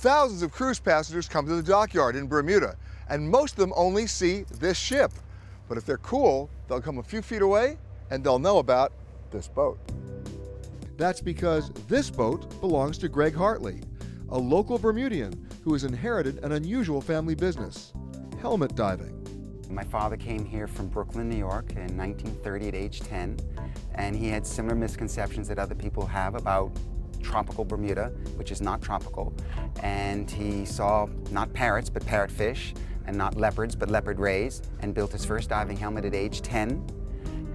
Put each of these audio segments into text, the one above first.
Thousands of cruise passengers come to the dockyard in Bermuda, and most of them only see this ship. But if they're cool, they'll come a few feet away and they'll know about this boat. That's because this boat belongs to Greg Hartley, a local Bermudian who has inherited an unusual family business helmet diving. My father came here from Brooklyn, New York in 1930 at age 10, and he had similar misconceptions that other people have about tropical Bermuda, which is not tropical. And he saw not parrots, but parrotfish, and not leopards, but leopard rays, and built his first diving helmet at age 10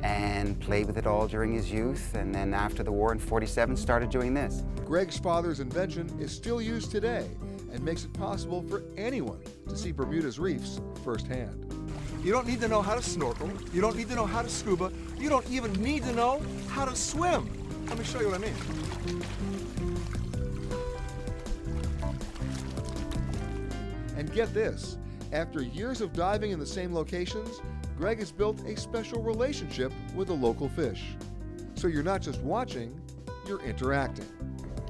and played with it all during his youth. And then after the war in 47, started doing this. Greg's father's invention is still used today and makes it possible for anyone to see Bermuda's reefs firsthand. You don't need to know how to snorkel. You don't need to know how to scuba. You don't even need to know how to swim. Let me show you what I mean. And get this, after years of diving in the same locations, Greg has built a special relationship with the local fish. So you're not just watching, you're interacting.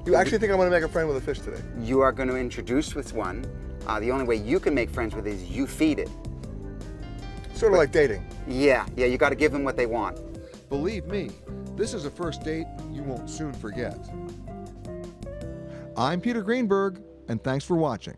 You actually think I'm going to make a friend with a fish today? You are going to introduce with one. Uh, the only way you can make friends with it is you feed it. Sort of like dating. Yeah, yeah, you got to give them what they want. Believe me, this is a first date you won't soon forget. I'm Peter Greenberg, and thanks for watching.